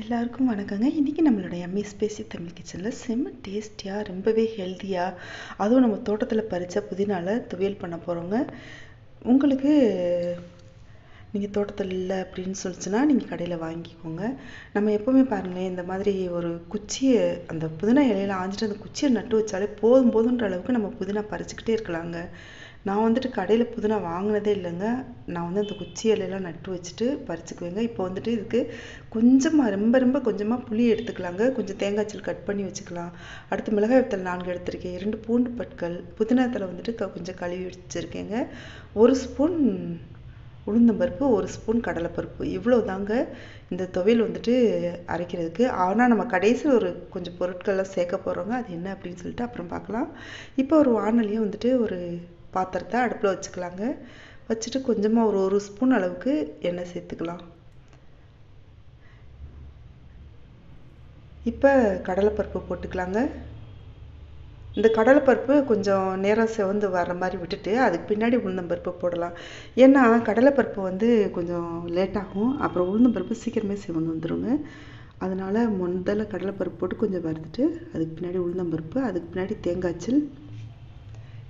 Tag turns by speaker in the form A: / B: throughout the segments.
A: எல்லாருக்கும் வணக்கங்க. இன்றைக்கி நம்மளோட எம்எஸ் ஸ்பேசி தமிழ் கிச்சனில் செம்ம டேஸ்டியாக ரொம்பவே ஹெல்த்தியாக அதுவும் நம்ம தோட்டத்தில் பறித்த புதினால துவையல் பண்ண போகிறோங்க உங்களுக்கு நீங்கள் தோட்டத்தில் இல்லை அப்படின்னு சொல்லிச்சுன்னா நீங்கள் கடையில் வாங்கிக்கோங்க. நம்ம எப்போவுமே பாருங்களேன் இந்த மாதிரி ஒரு குச்சியை அந்த புதினா இலையில ஆஞ்சிட்டு அந்த குச்சியை நட்டு வச்சாலே போதும் போதுன்ற அளவுக்கு நம்ம புதினா பறிச்சுக்கிட்டே இருக்கலாங்க. நான் வந்துட்டு கடையில் புதினா வாங்கினதே இல்லைங்க. நான் வந்து அந்த குச்சி இலையெல்லாம் நட்டு வச்சுட்டு பறிச்சுக்குவேங்க. இப்போ வந்துட்டு இதுக்கு கொஞ்சமாக ரொம்ப ரொம்ப கொஞ்சமாக புளி எடுத்துக்கலாங்க. கொஞ்சம் தேங்காய் சில் கட் பண்ணி வச்சுக்கலாம். அடுத்து மிளகாய் வத்தல் நான்கு எடுத்திருக்கேன். இரண்டு பூண்டு பற்கள் புதினாத்தில் வந்துட்டு க- கொஞ்சம் கழுவி வச்சுருக்கேங்க. ஒரு ஸ்பூன் உளுந்தம்பருப்பு ஒரு ஸ்பூன் கடலைப்பருப்பு. இவ்வளோ தாங்க இந்த துவையல் வந்துட்டு அரைக்கிறதுக்கு. ஆனால் நம்ம கடைசியில் ஒரு கொஞ்சம் பொருட்கள்லாம் சேர்க்க போகிறோங்க அது என்ன அப்படின்னு சொல்லிட்டு அப்புறம் பார்க்கலாம். இப்போ ஒரு வானொலியை வந்துட்டு ஒரு பாத்திரத்தை அடுப்பில் வச்சுக்கலாங்க. வச்சுட்டு கொஞ்சமாக ஒரு ஒரு ஸ்பூன் அளவுக்கு எண்ணெய் சேர்த்துக்கலாம். இப்போ கடலைப்பருப்பு போட்டுக்கலாங்க. இந்த கடலைப்பருப்பு கொஞ்சம் நேரம் செவந்து வர்ற மாதிரி விட்டுட்டு அதுக்கு பின்னாடி உளுந்தம்பருப்பு போடலாம். ஏன்னா கடலைப்பருப்பு வந்து கொஞ்சம் லேட்டாகும் அப்புறம் உளுந்தம்பருப்பு சீக்கிரமே செவந்து வந்துடுங்க அதனால் முதல்ல கடலைப்பருப்பு போட்டு கொஞ்சம் வறுத்துட்டு அதுக்கு பின்னாடி உளுந்தம்பருப்பு அதுக்கு பின்னாடி தேங்காய்ச்சல்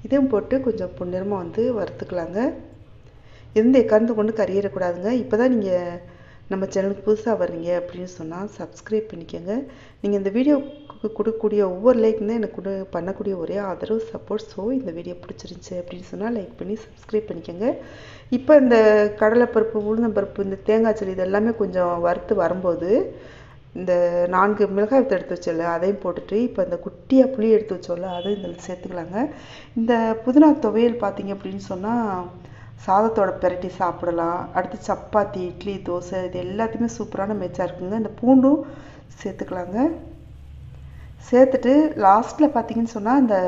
A: இதையும் போட்டு கொஞ்சம் பொன்னிறமாக வந்து வறுத்துக்கலாங்க. எந்த எக்காரணத்தை கொண்டு கறியிடக்கூடாதுங்க இப்போ தான் நீங்கள் நம்ம சேனலுக்கு புதுசாக வர்றீங்க அப்படின்னு சொன்னால் சப்ஸ்கிரைப் பண்ணிக்கோங்க. நீங்கள் இந்த வீடியோ கொடுக்கக்கூடிய ஒவ்வொரு லைக் தான் எனக்கு கொடு பண்ணக்கூடிய ஒரே ஆதரவு சப்போர்ட் ஸோ இந்த வீடியோ பிடிச்சிருந்துச்சி அப்படின்னு சொன்னால் லைக் பண்ணி சப்ஸ்கிரைப் பண்ணிக்கோங்க. இப்போ இந்த கடலைப்பருப்பு உளுந்தம்பருப்பு இந்த தேங்காய் சளி இது எல்லாமே கொஞ்சம் வறுத்து வரும்போது இந்த நான்கு மிளகாய் வத்தல் எடுத்து வச்சோல்ல அதையும் போட்டுட்டு இப்போ இந்த குட்டியாக புளி எடுத்து வச்சோல்ல அதையும் இதில் சேர்த்துக்கலாங்க. இந்த புதினா துவையல் பார்த்தீங்க அப்படின்னு சொன்னால் சாதத்தோட பெரட்டி சாப்பிடலாம். அடுத்து சப்பாத்தி இட்லி தோசை இது எல்லாத்தையுமே சூப்பரான மேட்சாக இருக்குங்க. இந்த பூண்டும் சேர்த்துக்கலாங்க. சேர்த்துட்டு லாஸ்ட்டில் பார்த்தீங்கன்னு சொன்னால் இந்த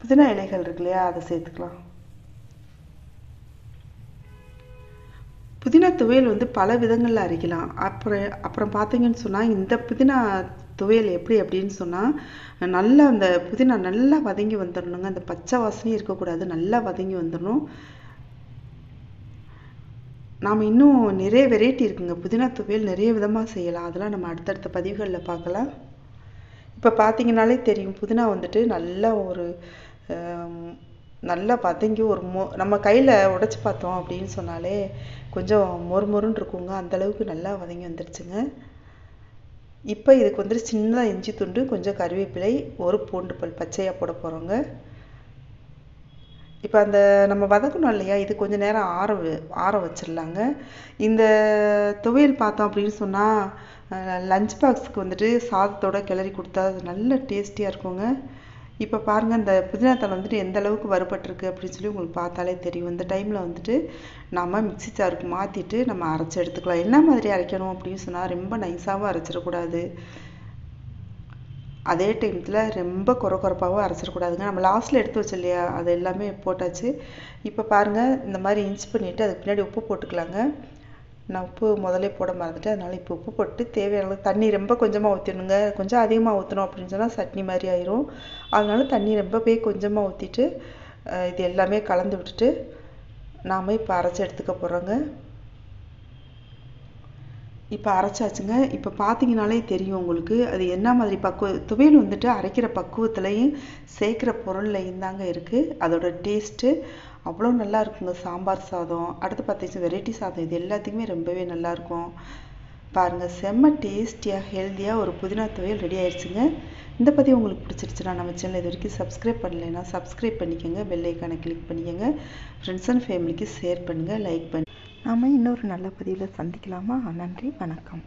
A: புதினா இலைகள் இருக்கு இல்லையா அதை சேர்த்துக்கலாம். புதினா துவையல் வந்து பல விதங்களில் அரைக்கலாம். அப்புறம் அப்புறம் பார்த்தீங்கன்னு சொன்னால் இந்த புதினா துவையல் எப்படி அப்படின்னு சொன்னால் நல்லா அந்த புதினா நல்லா வதங்கி வந்துடணுங்க அந்த பச்சை வாசனையும் இருக்கக்கூடாது. நல்லா வதங்கி வந்துடணும் நாம் இன்னும் நிறைய வெரைட்டி இருக்குங்க. புதினா துவையல் நிறைய விதமாக செய்யலாம். அதெல்லாம் நம்ம அடுத்தடுத்த பதிவுகளில் பார்க்கலாம். இப்போ பார்த்தீங்கனாலே தெரியும். புதினா வந்துட்டு நல்லா ஒரு நல்லா வதங்கி ஒரு மொ நம்ம கையில் உடச்சி பார்த்தோம் அப்படின்னு சொன்னாலே கொஞ்சம் மொறு மொறுன்னு இருக்குங்க அந்தளவுக்கு நல்லா வதங்கி வந்துருச்சுங்க. இப்போ இதுக்கு வந்துட்டு சின்னதாக இஞ்சி துண்டு கொஞ்சம் கருவேப்பிலை ஒரு பூண்டு பல் பச்சையாக போட போகிறோங்க இப்போ அந்த நம்ம வதக்கணும் இல்லையா? இது கொஞ்சம் நேரம் ஆற ஆற வச்சிடலாங்க இந்த துவையல் பார்த்தோம் அப்படின்னு சொன்னால் லஞ்ச் பாக்ஸுக்கு வந்துட்டு சாதத்தோட கிளறி கொடுத்தா அது நல்ல டேஸ்டியாக இருக்குங்க. இப்போ பாருங்கள் இந்த புதினா வந்துட்டு எந்த அளவுக்கு வறுபட்டிருக்கு அப்படின்னு சொல்லி உங்களுக்கு பார்த்தாலே தெரியும். இந்த டைமில் வந்துட்டு நம்ம மிக்ஸி ஜாருக்கு மாற்றிட்டு நம்ம அரைச்சி எடுத்துக்கலாம். என்ன மாதிரி அரைக்கணும் அப்படின்னு சொன்னால் ரொம்ப நைஸாகவும் அரைச்சிடக்கூடாது. அதே டைமத்தில் ரொம்ப குறை குறைப்பாகவும் அரைச்சிடக்கூடாதுங்க. நம்ம லாஸ்ட்டில் எடுத்து வச்சு இல்லையா அது எல்லாமே போட்டாச்சு. இப்போ பாருங்கள் இந்த மாதிரி இன்ச் பண்ணிவிட்டு அதுக்கு பின்னாடி உப்பு போட்டுக்கலாங்க. நான் உப்பு முதல்ல போட மறந்துட்டேன். அதனால் இப்போ உப்பு போட்டு தேவையான அளவு தண்ணி ரொம்ப கொஞ்சமாக ஊற்றணுங்க கொஞ்சம் அதிகமாக ஊற்றணும் அப்படின்னு சொன்னால் சட்னி மாதிரி ஆயிரும். அதனால தண்ணி ரொம்பவே கொஞ்சமாக ஊற்றிட்டு இது எல்லாமே கலந்து விட்டுட்டு நாம் இப்போ அரைச்சி எடுத்துக்க போகிறோங்க இப்போ அரைச்சாச்சுங்க. இப்போ பார்த்தீங்கனாலே தெரியும் உங்களுக்கு. அது என்ன மாதிரி பக்குவ துவையல் வந்துட்டு அரைக்கிற பக்குவத்துலையும் சேர்க்குற பொருள்லையும் தாங்க இருக்குது அதோட டேஸ்ட்டு அவ்வளோ நல்லா இருக்குங்க. சாம்பார் சாதம் அடுத்து பார்த்தீங்கன்னா வெரைட்டி சாதம் இது எல்லாத்துக்குமே ரொம்பவே நல்லாயிருக்கும் பாருங்கள் செம்ம டேஸ்டியாக ஹெல்த்தியாக ஒரு புதினா துவையல் ரெடி ஆயிடுச்சுங்க. இந்த பதிவு உங்களுக்கு பிடிச்சிருச்சுன்னா நம்ம சேனல் இது வரைக்கும் சப்ஸ்கிரைப் பண்ணலைன்னா சப்ஸ்கிரைப் பண்ணிக்கோங்க. பெல் கிளிக் பண்ணிக்கோங்க. ஃப்ரெண்ட்ஸ் அண்ட் ஃபேமிலிக்கு ஷேர் பண்ணுங்கள் லைக் பண்ணி. நாம இன்னொரு நல்ல பதிவில் சந்திக்கலாமா? நன்றி வணக்கம்.